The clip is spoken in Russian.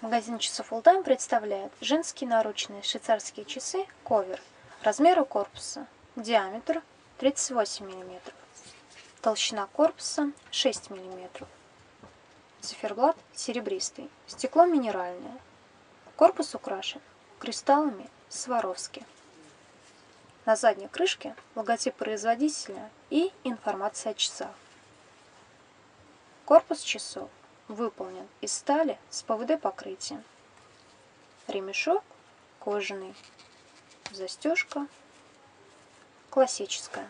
Магазин часов Time представляет женские наручные швейцарские часы ковер размера корпуса, диаметр 38 мм, толщина корпуса 6 мм, циферблат серебристый, стекло минеральное, корпус украшен кристаллами Сваровски. На задней крышке логотип производителя и информация о часах. Корпус часов выполнен из стали с ПВД-покрытием. Ремешок кожаный, застежка классическая.